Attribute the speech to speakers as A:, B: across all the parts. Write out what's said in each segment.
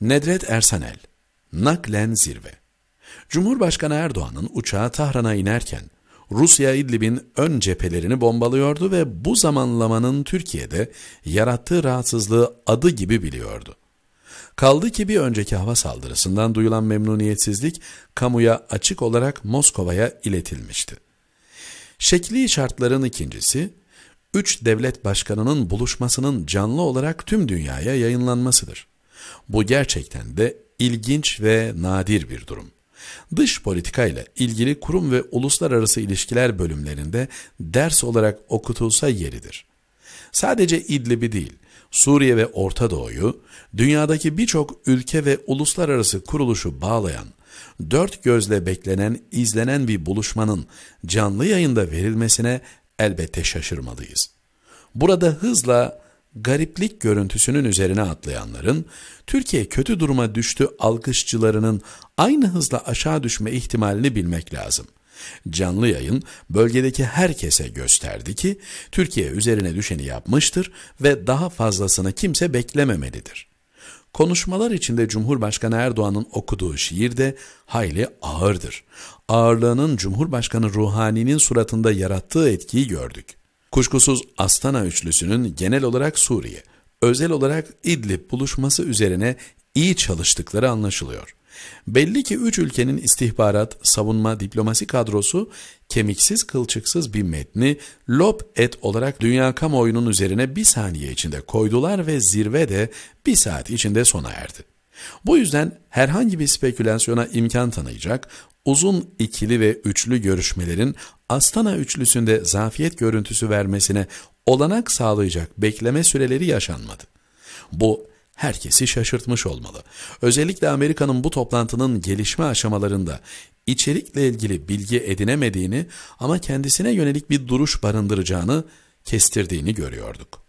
A: Nedret Ersanel, naklen zirve. Cumhurbaşkanı Erdoğan'ın uçağı Tahran'a inerken, Rusya İdlib'in ön cephelerini bombalıyordu ve bu zamanlamanın Türkiye'de yarattığı rahatsızlığı adı gibi biliyordu. Kaldı ki bir önceki hava saldırısından duyulan memnuniyetsizlik kamuya açık olarak Moskova'ya iletilmişti. Şekli şartların ikincisi, üç devlet başkanının buluşmasının canlı olarak tüm dünyaya yayınlanmasıdır. Bu gerçekten de ilginç ve nadir bir durum. Dış politika ile ilgili kurum ve uluslararası ilişkiler bölümlerinde ders olarak okutulsa yeridir. Sadece İdlib'i değil, Suriye ve Orta Doğu'yu, dünyadaki birçok ülke ve uluslararası kuruluşu bağlayan, dört gözle beklenen, izlenen bir buluşmanın canlı yayında verilmesine elbette şaşırmalıyız. Burada hızla gariplik görüntüsünün üzerine atlayanların, Türkiye kötü duruma düştü alkışçılarının aynı hızla aşağı düşme ihtimalini bilmek lazım. Canlı yayın bölgedeki herkese gösterdi ki Türkiye üzerine düşeni yapmıştır ve daha fazlasını kimse beklememelidir. Konuşmalar içinde Cumhurbaşkanı Erdoğan'ın okuduğu şiir de hayli ağırdır. Ağırlığının Cumhurbaşkanı Ruhani'nin suratında yarattığı etkiyi gördük. Kuşkusuz Astana üçlüsünün genel olarak Suriye, özel olarak İdlib buluşması üzerine iyi çalıştıkları anlaşılıyor. Belli ki üç ülkenin istihbarat, savunma, diplomasi kadrosu kemiksiz kılçıksız bir metni lob et olarak dünya kamuoyunun üzerine bir saniye içinde koydular ve zirve de bir saat içinde sona erdi. Bu yüzden herhangi bir spekülasyona imkan tanıyacak, uzun ikili ve üçlü görüşmelerin Astana üçlüsünde zafiyet görüntüsü vermesine olanak sağlayacak bekleme süreleri yaşanmadı. Bu herkesi şaşırtmış olmalı. Özellikle Amerika'nın bu toplantının gelişme aşamalarında içerikle ilgili bilgi edinemediğini ama kendisine yönelik bir duruş barındıracağını kestirdiğini görüyorduk.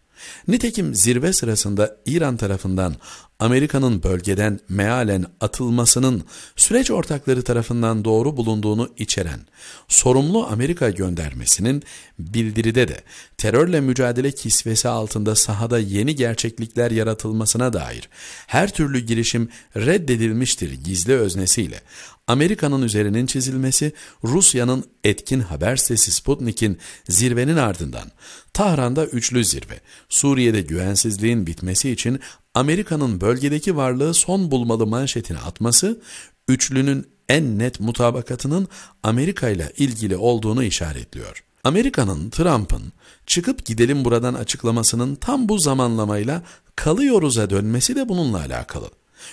A: Nitekim zirve sırasında İran tarafından Amerika'nın bölgeden mealen atılmasının süreç ortakları tarafından doğru bulunduğunu içeren sorumlu Amerika göndermesinin bildiride de terörle mücadele kisvesi altında sahada yeni gerçeklikler yaratılmasına dair her türlü girişim reddedilmiştir gizli öznesiyle. Amerika'nın üzerinin çizilmesi, Rusya'nın etkin haber sitesi Sputnik'in zirvenin ardından Tahran'da üçlü zirve, Suriye'de güvensizliğin bitmesi için Amerika'nın bölgedeki varlığı son bulmalı manşetine atması, üçlünün en net mutabakatının Amerika ile ilgili olduğunu işaretliyor. Amerika'nın Trump'ın çıkıp gidelim buradan açıklamasının tam bu zamanlamayla kalıyoruz'a dönmesi de bununla alakalı.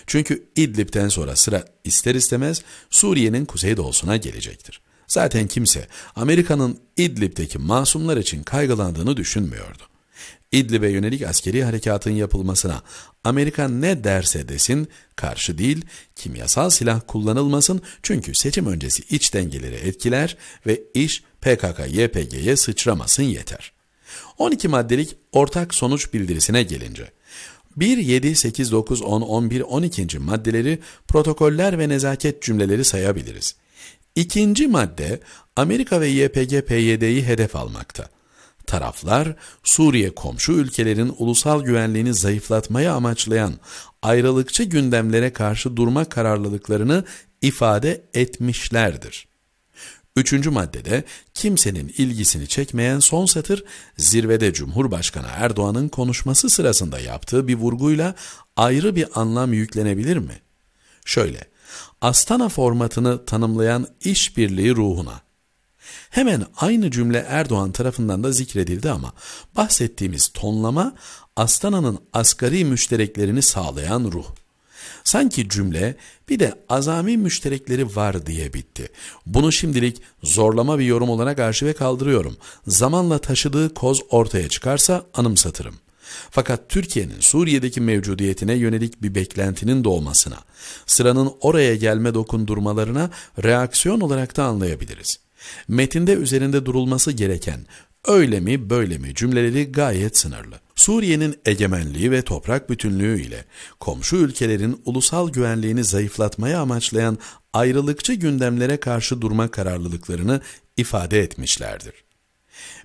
A: Çünkü İdlib'den sonra sıra ister istemez Suriye'nin kuzeydoğusuna gelecektir. Zaten kimse Amerika'nın İdlib'deki masumlar için kaygılandığını düşünmüyordu. İdlib'e yönelik askeri harekatın yapılmasına Amerika ne derse desin karşı değil, kimyasal silah kullanılmasın çünkü seçim öncesi iç dengeleri etkiler ve iş PKK-YPG'ye sıçramasın yeter. 12 maddelik ortak sonuç bildirisine gelince, 1, 7, 8, 9, 10, 11, 12. maddeleri protokoller ve nezaket cümleleri sayabiliriz. İkinci madde Amerika ve YPG-PYD'yi hedef almakta. Taraflar Suriye komşu ülkelerin ulusal güvenliğini zayıflatmaya amaçlayan ayrılıkçı gündemlere karşı durma kararlılıklarını ifade etmişlerdir. Üçüncü maddede kimsenin ilgisini çekmeyen son satır zirvede Cumhurbaşkanı Erdoğan'ın konuşması sırasında yaptığı bir vurguyla ayrı bir anlam yüklenebilir mi? Şöyle, Astana formatını tanımlayan işbirliği ruhuna. Hemen aynı cümle Erdoğan tarafından da zikredildi ama bahsettiğimiz tonlama Astana'nın asgari müştereklerini sağlayan ruh. Sanki cümle bir de azami müşterekleri var diye bitti. Bunu şimdilik zorlama bir yorum olarak arşive kaldırıyorum. Zamanla taşıdığı koz ortaya çıkarsa anımsatırım. Fakat Türkiye'nin Suriye'deki mevcudiyetine yönelik bir beklentinin doğmasına, sıranın oraya gelme dokundurmalarına reaksiyon olarak da anlayabiliriz. Metinde üzerinde durulması gereken öyle mi böyle mi cümleleri gayet sınırlı. Suriye'nin egemenliği ve toprak bütünlüğü ile komşu ülkelerin ulusal güvenliğini zayıflatmaya amaçlayan ayrılıkçı gündemlere karşı durma kararlılıklarını ifade etmişlerdir.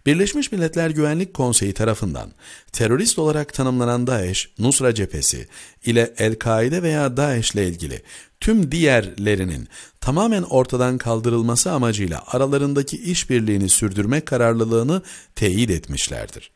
A: Birleşmiş Milletler Güvenlik Konseyi tarafından terörist olarak tanımlanan DAEŞ, Nusra cephesi ile El-Kaide veya DAEŞ ile ilgili tüm diğerlerinin tamamen ortadan kaldırılması amacıyla aralarındaki işbirliğini sürdürmek kararlılığını teyit etmişlerdir.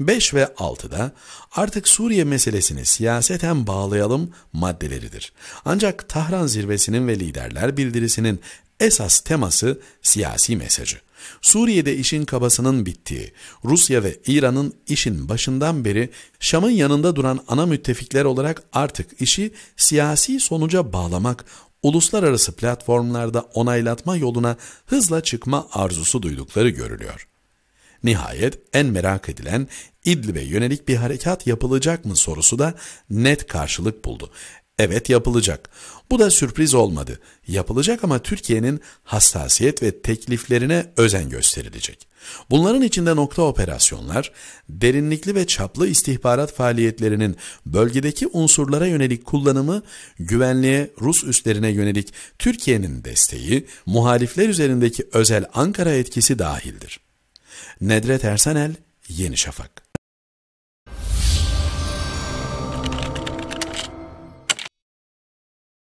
A: 5 ve 6'da artık Suriye meselesini siyaseten bağlayalım maddeleridir. Ancak Tahran zirvesinin ve liderler bildirisinin esas teması siyasi mesajı. Suriye'de işin kabasının bittiği, Rusya ve İran'ın işin başından beri Şam'ın yanında duran ana müttefikler olarak artık işi siyasi sonuca bağlamak, uluslararası platformlarda onaylatma yoluna hızla çıkma arzusu duydukları görülüyor. Nihayet en merak edilen İdlib'e yönelik bir harekat yapılacak mı sorusu da net karşılık buldu. Evet yapılacak. Bu da sürpriz olmadı. Yapılacak ama Türkiye'nin hassasiyet ve tekliflerine özen gösterilecek. Bunların içinde nokta operasyonlar, derinlikli ve çaplı istihbarat faaliyetlerinin bölgedeki unsurlara yönelik kullanımı, güvenliğe Rus üslerine yönelik Türkiye'nin desteği, muhalifler üzerindeki özel Ankara etkisi dahildir. Nedret Ersanel, Yeni Şafak